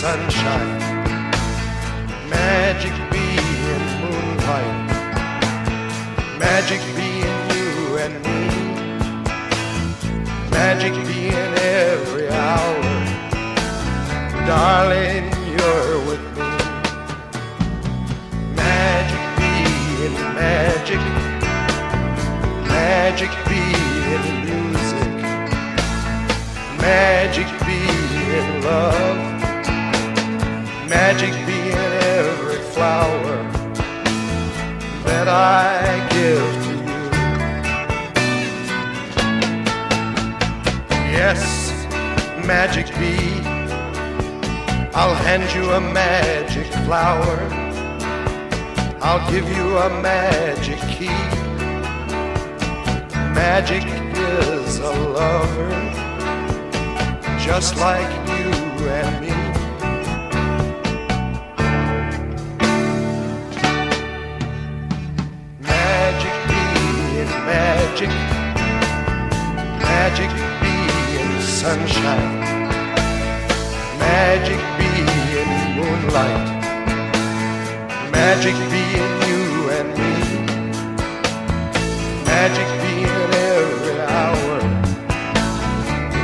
sunshine. Magic being moonlight. Magic being you and me. Magic being every hour. Darling, you're with me. Magic being magic. Magic being music. Magic being love. Magic being every flower that I give to you. Yes, magic bee, I'll hand you a magic flower. I'll give you a magic key. Magic is a lover, just like you and me. Magic, magic being sunshine, magic being moonlight, magic being you and me, magic being every hour.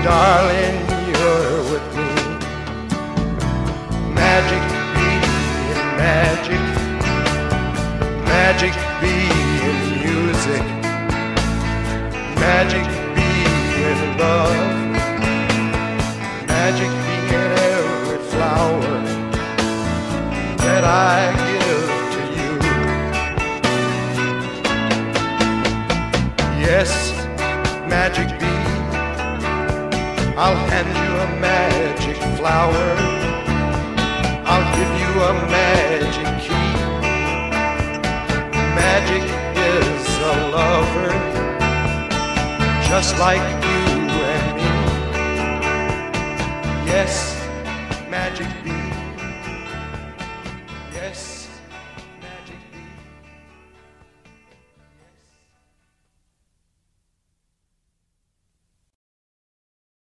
Darling, you're with me. Magic magic being love, magic being every flower that I give to you. Yes, magic bee, I'll hand you a magic flower, I'll give you a magic key. Magic is a lover, just like